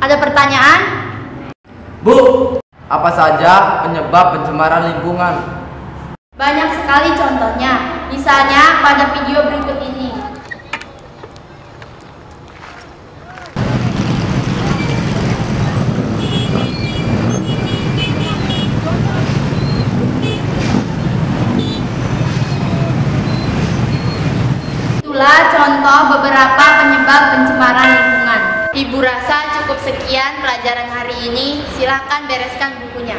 pertanyaan? Bu, apa saja penyebab pencemaran lingkungan? Banyak sekali contohnya. Misalnya pada video berikut ini. Itulah contoh beberapa penyebab pencemaran lingkungan. Ibu rasa cukup sekian pelajaran hari ini. Silakan bereskan bukunya.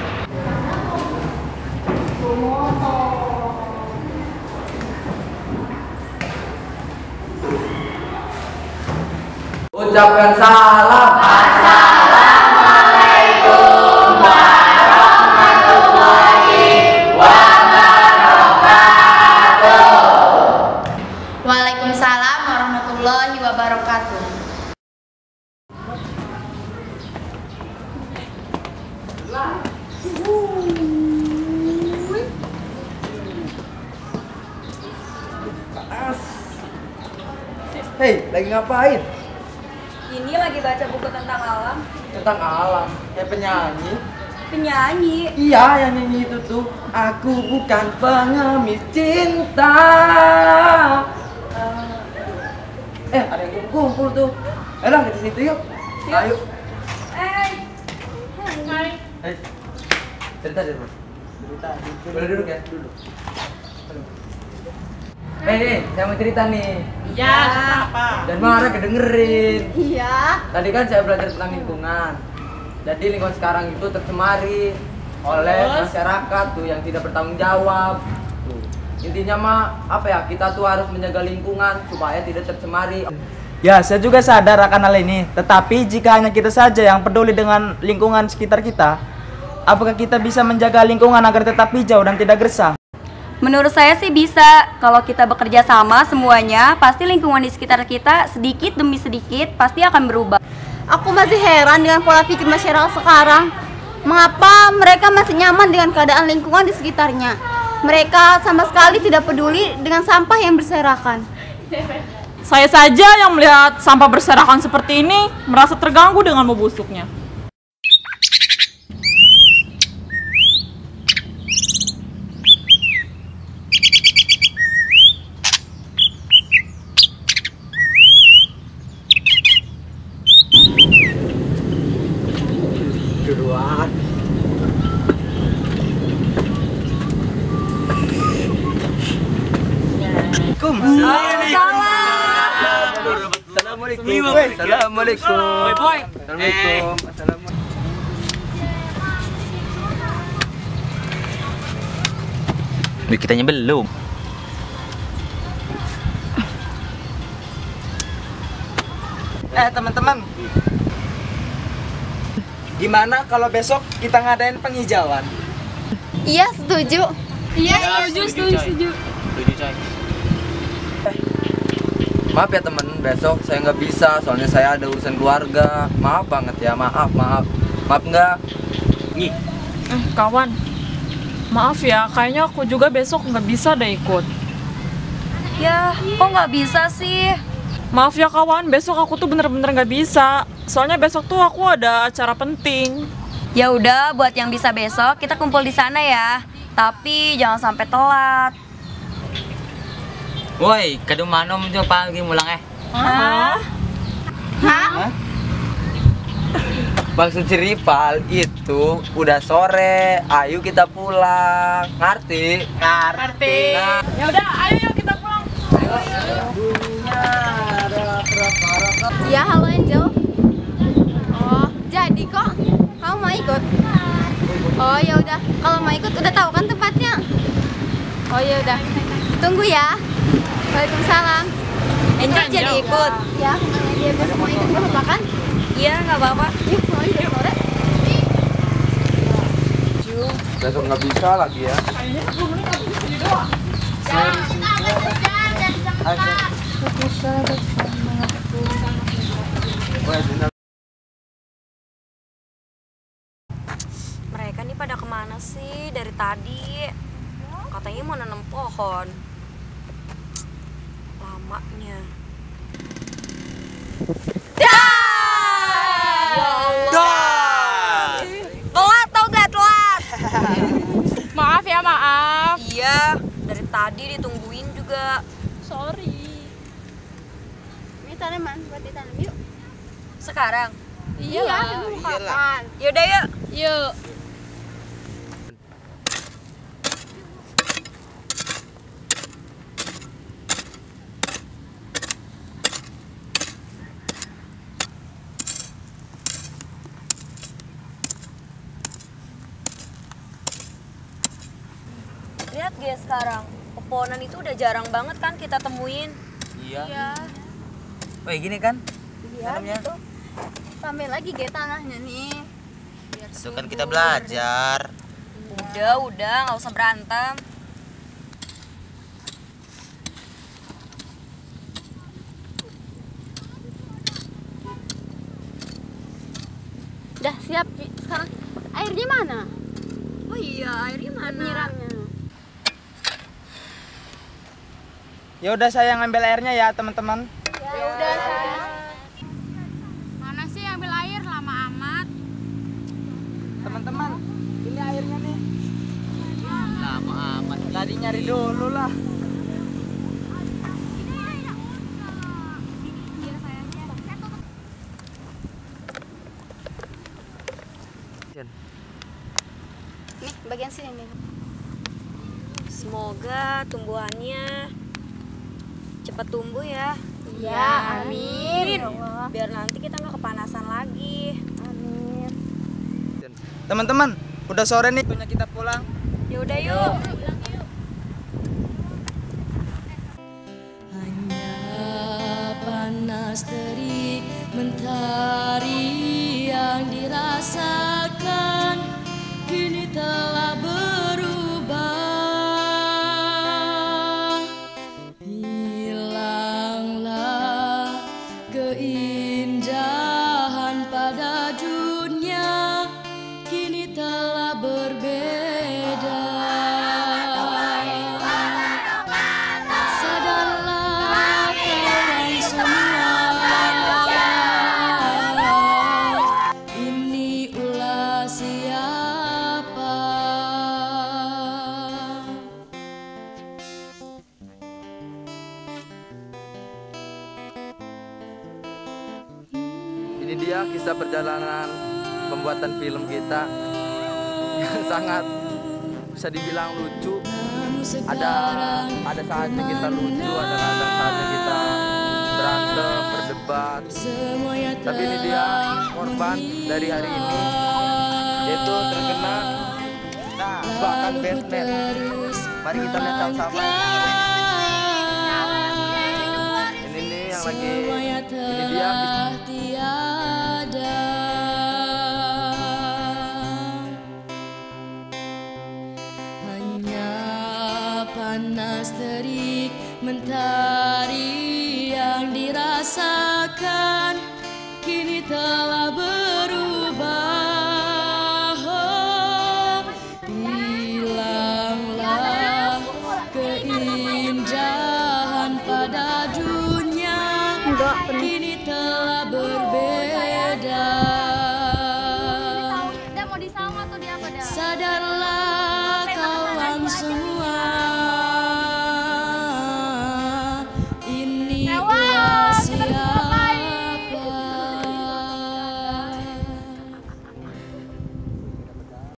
Ucapkan salam. Hei, lagi ngapain? Ini lagi baca buku tentang alam. Tentang alam, kayak penyanyi. Penyanyi. Iya, yang nyanyi itu tuh. Aku bukan pengemis cinta. Eh, ada yang kumpul tuh. Ayo kita situ yuk. Yuk. Ayo. Eh, Hei, cerita cerita. Cerita. Boleh duduk ya? Duduk. Eh, nih, saya mau cerita nih. Iya, apa? Dan marah kedengerin. Iya. Tadi kan saya belajar tentang lingkungan. Jadi lingkungan sekarang itu tercemari oleh Terus? masyarakat tuh yang tidak bertanggung jawab. Tuh. Intinya mah apa ya? Kita tuh harus menjaga lingkungan supaya tidak tercemari. Ya, saya juga sadar akan hal ini. Tetapi jika hanya kita saja yang peduli dengan lingkungan sekitar kita, apakah kita bisa menjaga lingkungan agar tetap hijau dan tidak gersang? Menurut saya sih bisa. Kalau kita bekerja sama semuanya, pasti lingkungan di sekitar kita sedikit demi sedikit pasti akan berubah. Aku masih heran dengan pola pikir masyarakat sekarang. Mengapa mereka masih nyaman dengan keadaan lingkungan di sekitarnya? Mereka sama sekali tidak peduli dengan sampah yang berserakan. Saya saja yang melihat sampah berserakan seperti ini merasa terganggu dengan membusuknya. Kedua. Assalamualaikum. Assalamualaikum. Assalamualaikum. Assalamualaikum. Kitanya belum. Eh, teman-teman. Gimana kalau besok kita ngadain penghijauan? Iya, setuju. Iya, setuju, setuju, setuju. Setuju, coy. Maaf ya temen, besok saya nggak bisa soalnya saya ada urusan keluarga. Maaf banget ya, maaf, maaf. Maaf nggak? Nih, Eh, kawan. Maaf ya, kayaknya aku juga besok nggak bisa deh ikut. Ya, kok nggak bisa sih? Maaf ya kawan, besok aku tuh bener-bener nggak bisa. Soalnya besok tuh aku ada acara penting. Ya udah, buat yang bisa besok kita kumpul di sana ya. Tapi jangan sampai telat. woi, kado mana itu pagi mulang eh? Hah? Maksud si Rival itu udah sore, ayo kita pulang. Ngerti? Ngerti. Nah, Ya udah, ayo yuk kita pulang. Ya, halo Angel. Oh, kamu mau ikut? Oh, ya udah. Kalau mau ikut udah tahu kan tempatnya? Oh, ya udah. Tunggu ya. Waalaikumsalam. Angel jadi ikut. Ya, dia besok mau ikut nggak apa-apa kan? Iya, nggak apa-apa. Yuk, mau sore. besok nggak bisa lagi ya. Mereka nih pada ke mana sih dari tadi? Katanya mau nanam pohon. Lamanya. Ya Allah. Telat tau maaf ya maaf. Iya, dari tadi ditungguin juga. Sorry. Ini tanaman buat ditanam yuk. Sekarang? Iya. Iya, kapan? Yaudah yuk. Yuk. Sekarang. Pepohonan itu udah jarang banget kan kita temuin. Iya. Woi gini kan? Tanamnya. Rame lagi ge tanahnya nih. Itu kan kita belajar. Udah, udah, nggak usah berantem. Dah siap sekarang. Airnya mana? Oh iya, airnya Buat nyiramnya. Ya udah saya ngambil airnya ya teman-teman. Ya udah, saya. Mana sih ambil air lama amat? Teman-teman, ini airnya nih. Lama amat. Tadi nyari dulu lah. Nih, bagian sini nih. Semoga tumbuhannya cepat tumbuh ya. Ya, amin. Biar nanti kita nggak kepanasan lagi. Amin. Teman-teman, udah sore nih, punya kita pulang. Ya udah yuk. Hanya panas terik Kisah perjalanan pembuatan film kita yang sangat bisa dibilang lucu. Ada ada saatnya kita lucu, ada kadang saatnya kita berantem, berdebat. Tapi ini dia korban dari hari ini yaitu terkena bahkan Batman. Mari kita lihat sama-sama. kini telah berakhir.